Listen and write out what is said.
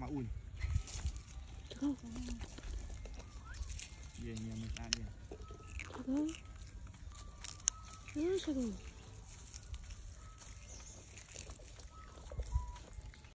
maun Cakap. dia yang mesra dia Cakap. Ya, cakap.